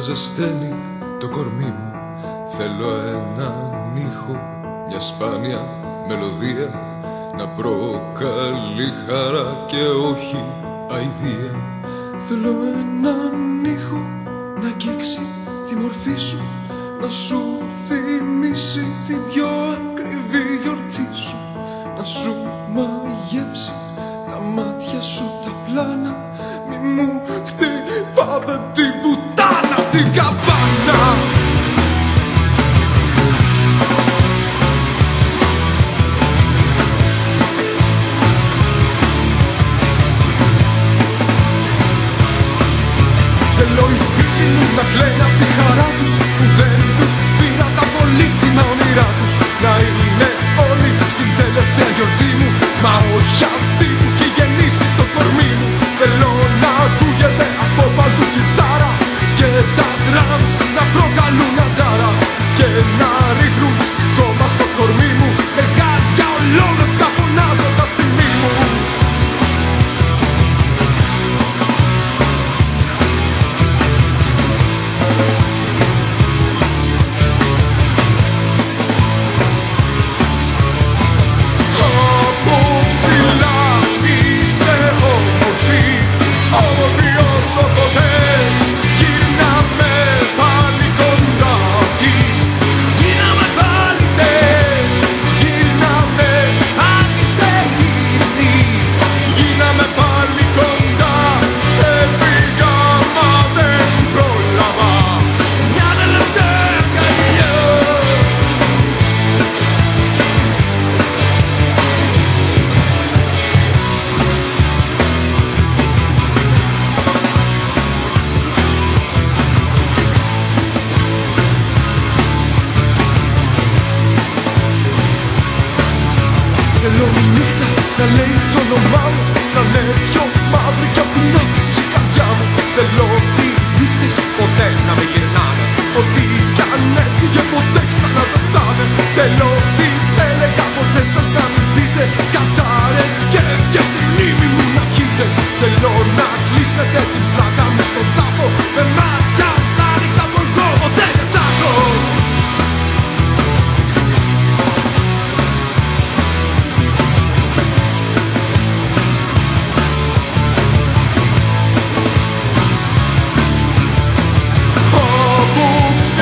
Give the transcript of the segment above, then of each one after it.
ζεσταίνει το κορμί μου. Θέλω έναν ήχο, μια σπάνια μελωδία Να προκαλεί χαρά και όχι αηδία. Θέλω έναν ήχο να αγγίξει τη μορφή σου Να σου θυμίσει την πιο ακριβή γιορτή σου Να σου μαγεύσει τα μάτια σου τα πλάνα Μη μου χτυπάτε την πουτάνα την καμπάνα. Θέλω οι φίλοι μου να κλαίνουν απ' τη χαρά τους Που δεν τους πήρα τα πολύτιμα όνειρά τους Να είναι λέει το όνομά μου Να είναι πιο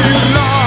too long.